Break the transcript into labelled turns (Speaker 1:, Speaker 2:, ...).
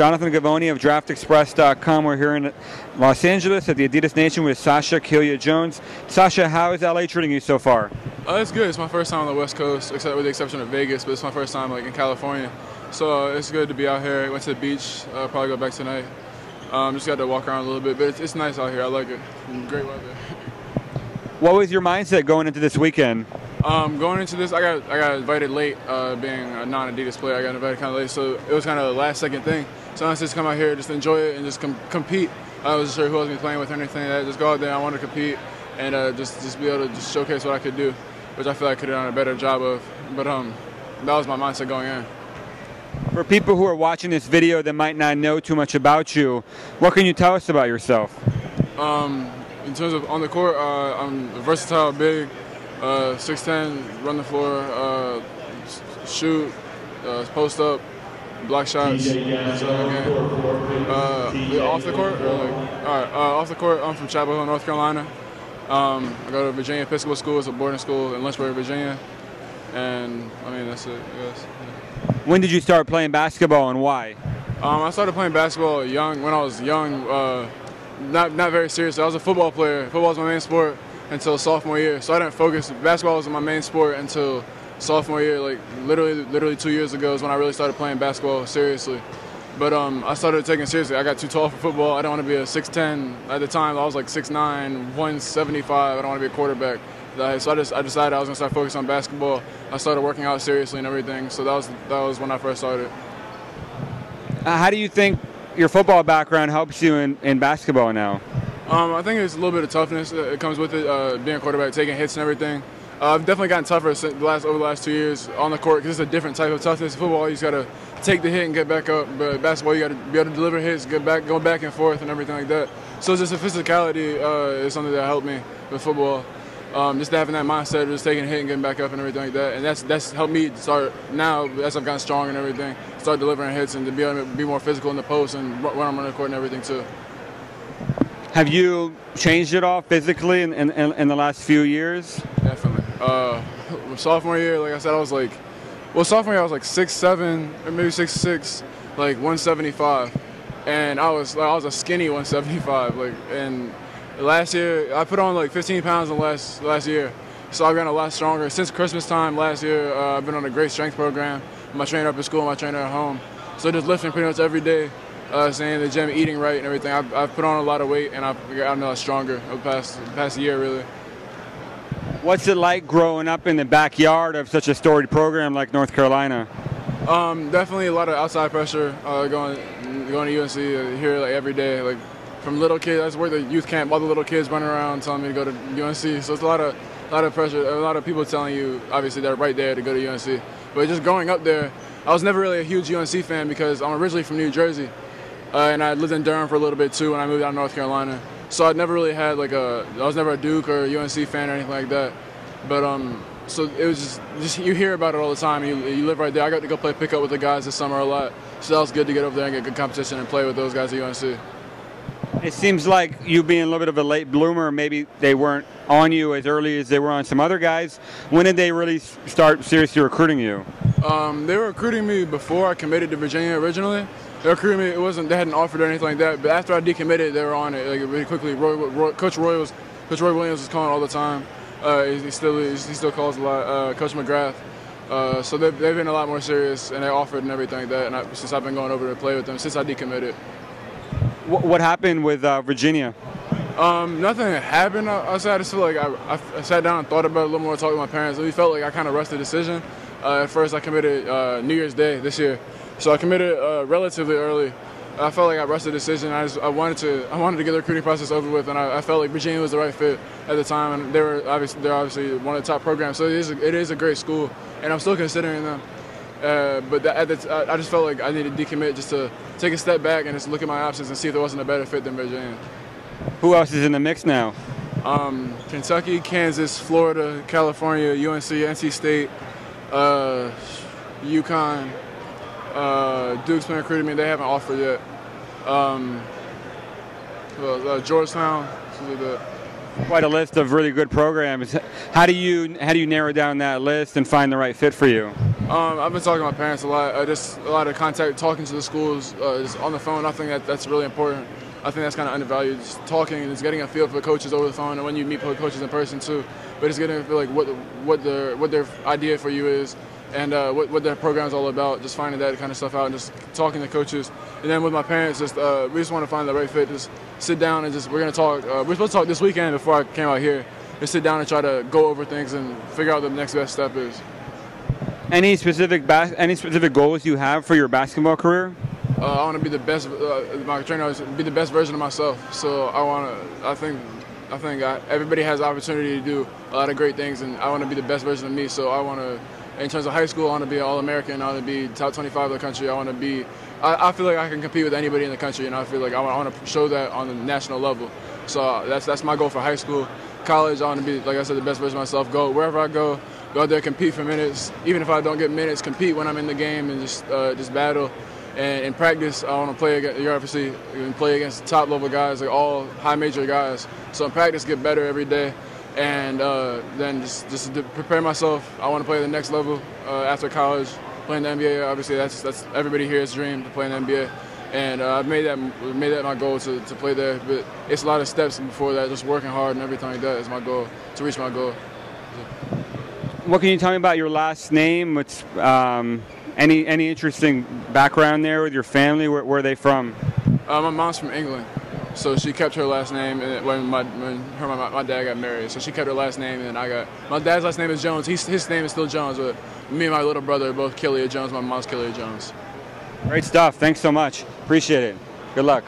Speaker 1: Jonathan Givony of DraftExpress.com. We're here in Los Angeles at the Adidas Nation with Sasha Kelia Jones. Sacha, how is LA treating you so far?
Speaker 2: Uh, it's good. It's my first time on the West Coast, except with the exception of Vegas, but it's my first time like in California. So uh, it's good to be out here. I Went to the beach. Uh, probably go back tonight. Um, just got to walk around a little bit, but it's, it's nice out here. I like it. Great weather.
Speaker 1: What was your mindset going into this weekend?
Speaker 2: Um, going into this, I got I got invited late, uh, being a non-Adidas player. I got invited kind of late, so it was kind of a last-second thing. So I just come out here, just enjoy it, and just com- compete. I wasn't sure who I was going to be playing with or anything. Like that. Just go out there. I want to compete and uh, just just be able to just showcase what I could do, which I feel like I could have done a better job of. But um, that was my mindset going in.
Speaker 1: For people who are watching this video that might not know too much about you, what can you tell us about yourself?
Speaker 2: Um, in terms of on the court, uh, I'm versatile, big, uh, 6'10", run the floor, uh, shoot, uh, post up, block shots. So, uh, off the court, or like, all right, uh, off the court. I'm from Chapel Hill, North Carolina. Um, I go to Virginia Episcopal School. It's a boarding school in Lynchburg, Virginia. And I mean that's it. I guess.
Speaker 1: When did you start playing basketball and why?
Speaker 2: Um, I started playing basketball young when I was young. Uh, not not very serious. I was a football player. Football was my main sport until sophomore year. So I didn't focus. Basketball was my main sport until sophomore year. Like literally, literally two years ago is when I really started playing basketball seriously. But um, I started taking it seriously. I got too tall for football. I don't want to be a 6'10". At the time, I was like 6'9", 175. I don't want to be a quarterback. So I just I decided I was gonna start focusing on basketball. I started working out seriously and everything. So that was that was when I first started.
Speaker 1: Uh, how do you think your football background helps you in, in basketball now?
Speaker 2: Um, I think it's a little bit of toughness that comes with it, uh, being a quarterback, taking hits and everything. Uh, I've definitely gotten tougher the last over the last two years on the court because it's a different type of toughness. Football, you just got to take the hit and get back up. But basketball, you got to be able to deliver hits, get back, go back and forth, and everything like that. So just the physicality uh, is something that helped me with football. Um, just having that mindset of just taking a hit and getting back up and everything like that. And that's that's helped me start now as I've gotten stronger and everything, start delivering hits and to be able to be more physical in the post and when I'm on the court and everything too.
Speaker 1: Have you changed it all physically in, in, in the last few years?
Speaker 2: Uh, sophomore year, like I said, I was like, well, sophomore year I was like six seven or maybe six six, like 175, and I was like, I was a skinny 175, like and last year I put on like 15 pounds in last last year, so I've gotten a lot stronger since Christmas time last year. Uh, I've been on a great strength program. My trainer up at school, my trainer at home, so just lifting pretty much every day. Uh, staying in the gym, eating right, and everything. I've, I've put on a lot of weight, and I've gotten a lot stronger over the past past year, really.
Speaker 1: What's it like growing up in the backyard of such a storied program like North Carolina?
Speaker 2: Um, definitely a lot of outside pressure. Uh, going going to UNC uh, here like every day, like from little kids. that's where the youth camp. All the little kids running around telling me to go to UNC. So it's a lot of a lot of pressure. A lot of people telling you obviously they're right there to go to UNC. But just growing up there, I was never really a huge UNC fan because I'm originally from New Jersey, uh, and I lived in Durham for a little bit too when I moved out to North Carolina. So I never really had like a I was never a Duke or a UNC fan or anything like that. But um, so it was just, just you hear about it all the time. You, you live right there. I got to go play pickup with the guys this summer a lot. So that was good to get over there and get good competition and play with those guys at UNC.
Speaker 1: It seems like you being a little bit of a late bloomer, maybe they weren't on you as early as they were on some other guys. When did they really start seriously recruiting you?
Speaker 2: Um, they were recruiting me before I committed to Virginia originally. Recruiting me. It wasn't they hadn't offered or anything like that. But after I decommitted, they were on it like really quickly. Roy, Roy, Coach Roy was Coach Roy Williams was calling all the time. Uh, he, he, still he still calls a lot. Uh, Coach McGrath. Uh, so they've, they've been a lot more serious and they offered and everything like that. And I, since I've been going over to play with them since I decommitted.
Speaker 1: What happened with uh, Virginia?
Speaker 2: Um, nothing happened. I, I just feel like I, I, sat down and thought about it a little more, talked to my parents. We felt like I kind of rushed the decision. Uh, at first, I committed uh, New Year's Day this year, so I committed uh, relatively early. I felt like I rushed the decision. I just I wanted to I wanted to get the recruiting process over with, and I, I, felt like Virginia was the right fit at the time, and they were obviously they're obviously one of the top programs. So it is a, it is a great school, and I'm still considering them. Uh, but that, the, I just felt like I needed to decommit just to take a step back and just look at my options and see if there wasn't a better fit than Virginia.
Speaker 1: Who else is in the mix now?
Speaker 2: Um, Kentucky, Kansas, Florida, California, UNC, NC State, uh, UConn. Uh, Duke's been recruiting me. They haven't offered yet. Um, uh, Georgetown.
Speaker 1: Quite a list of really good programs. How do you how do you narrow down that list and find the right fit for you?
Speaker 2: Um, I've been talking to my parents a lot. Uh, just a lot of contact, talking to the schools, uh, just on the phone. I think that that's really important. I think that's kind of undervalued. Just talking and just getting a feel for the coaches over the phone, and when you meet coaches in person too. But it's getting a feel like what the, what their what their idea for you is, and uh, what what program is all about. Just finding that kind of stuff out, and just talking to coaches. And then with my parents, just uh, we just want to find the right fit. Just sit down and just we're gonna talk. Uh, we're supposed to talk this weekend before I came out here. And sit down and try to go over things and figure out what the next best step is.
Speaker 1: Any specific bas- any specific goals you have for your basketball career?
Speaker 2: Uh, I want to be the best. Uh, my trainer is be the best version of myself. So I want to. I think. I think I, everybody has the opportunity to do a lot of great things, and I want to be the best version of me. So I want to. In terms of high school, I want to be an All-American. I want to be top 25 of the country. I want to be. I, I, feel like I can compete with anybody in the country, and I feel like I want, I want to show that on the national level. So that's that's my goal for high school. College, I want to be, like I said, the best version of myself. Go wherever I go, go out there, compete for minutes. Even if I don't get minutes, compete when I'm in the game and just uh, just battle. And in practice, I want to play against, obviously and play against top level guys, like all high major guys. So in practice, get better every day, and uh, then just just to prepare myself. I want to play the next level uh, after college, playing the NBA. Obviously, that's that's everybody here's dream to play in the NBA. And uh, I've made that made that my goal to, to play there. But it's a lot of steps before that. Just working hard and everything like that is my goal to reach my goal.
Speaker 1: What can you tell me about your last name? What's um, any any interesting background there with your family? Where, where are they from?
Speaker 2: Uh, my mom's from England, so she kept her last name when my when her my, my dad got married. So she kept her last name, and I got my dad's last name is Jones. He's, his name is still Jones, but me and my little brother are both Killeya-Jones. My mom's Killeya-Jones.
Speaker 1: Great stuff. Thanks so much. Appreciate it. Good luck.